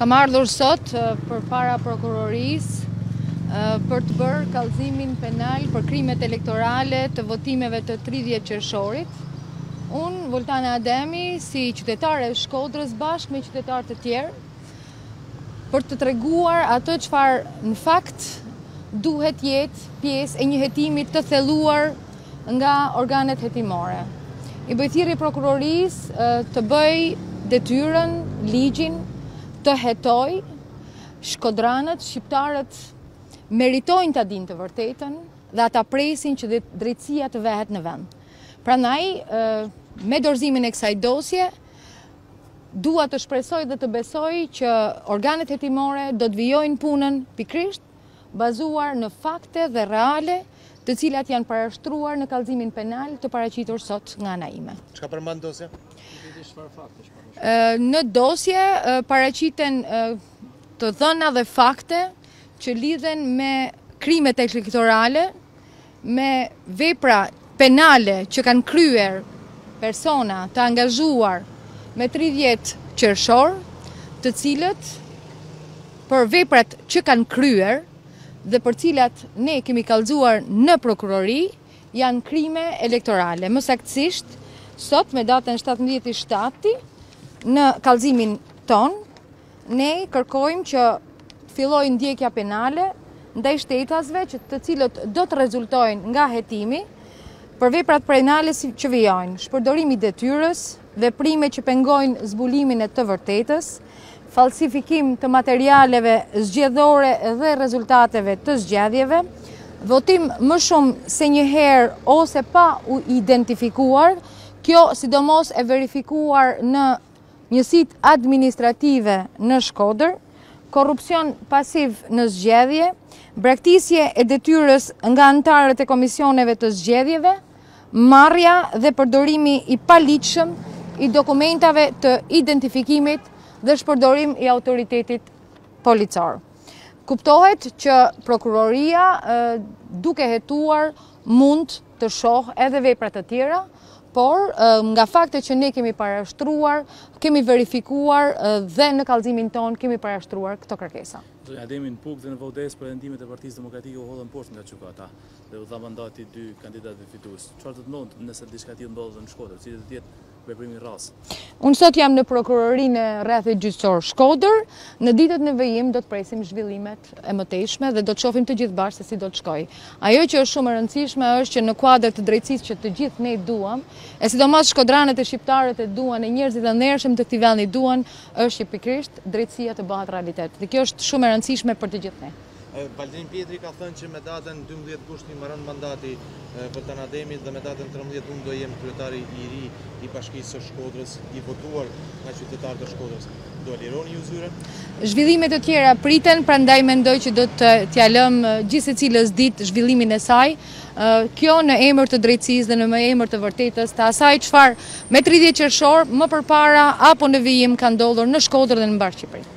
Kam ardhur sot përpara prokurorisë për të bërë kallëzimin penal për krimet elektorale të votimeve të 30 qershorit. Unë, Voltana Ademi, si qytetare e Shkodrës bashkë me qytetarë të tjerë, për të treguar atë çfarë në fakt duhet të jetë pjesë e një hetimi të thelluar nga organet hetimore. I bëj thirrje prokurorisë të bëjë detyrën, ligjin, të hetojë. Shkodranët, shqiptarët meritojnë ta dinë të vërtetën dhe ata presin që drejtësia të vehet në vend. Prandaj, me dorëzimin e kësaj dosjeje, dua të shpresoj dhe të besoj që organet hetimore do të vijojnë punën pikërisht bazuar në fakte dhe reale, të cilat janë parashtruar në kallëzimin penal të paraqitur sot nga ana ime. Çka përmban dosja? Në dosje paraqiten të dhëna dhe fakte që lidhen me krimet elektorale, me vepra penale që kanë kryer persona të angazhuar me 30 qershor, të cilët për veprat që kanë kryer dhe për cilat ne kemi kallëzuar në prokurori janë krime elektorale. Më saktësisht, sot me datën 17 i shtati, në kallëzimin tonë, Ne kërkojmë që fillojë ndjekja penale ndaj shtetasve që të cilët do të rezultojnë nga hetimi për veprat penale siç vijojnë, shpërdorim i detyrës, veprime që pengojnë zbulimin e të vërtetës, falsifikim të materialeve zgjedhore dhe rezultateve të zgjedhjeve, votim më shumë se një herë ose pa u identifikuar, kjo sidomos e verifikuar në njësitë administrative në Shkodër, korrupsion pasiv në zgjedhje, braktisje e detyrës nga anëtarët e komisioneve të zgjedhjeve, marrja dhe përdorimi i paligjshëm i dokumentave të identifikimit dhe shpërdorim i autoritetit policor. Kuptohet që prokuroria duke hetuar mund të shohë edhe vepra të tjera, por nga faktet që ne kemi parashtruar, kemi verifikuar dhe në kallëzimin tonë kemi parashtruar këto kërkesa. Zonja Ademi, në Pukë dhe në Vau-Dejës pretendimet e Partisë Demokratike u hodhën poshtë nga gjykata dhe u dha mandati dy kandidatëve fitues. Çfarë do të... nëse diçka e tillë ndodh dhe në Shkodër, cili do të jetë veprimi rrasë. Unë sot jam në prokurorinë e rrethit gjyqësor Shkodër. Në ditët në vijim do të presim zhvillimet e mëtejshme dhe do të shofim të gjithë bashkë se si do të shkojë. Ajo që është shumë e rëndësishme është që në kuadër të drejtësisë që të gjithë ne duam, e sidomos shkodranët e shqiptarët e duan e njerëzit e ndershëm të këtij vendi duan, është që pikërisht drejtësia të bëhet realitet. Dhe kjo është shumë e rëndësishme për të gjithë ne. Valdrin Pjetri ka thënë që me datën dymbëdhjetë gusht i mbaron mandati Voltan Ademit dhe me datën trembëdhjetë unë do jem kryetari i ri i Bashkisë së Shkodrës i votuar nga qytetarët e Shkodrës. Do e lironi ju zyrën? Zhvillime të tjera priten, prandaj mendoj që do të t'ia lëmë gjithsecilës ditë zhvillimin e saj. Kjo në emër të drejtësisë dhe në emër të vërtetës të asaj çfarë me tridhjetë qershor më përpara apo në vijim ka ndodhur në Shkodër dhe në mbarë Shqipërinë.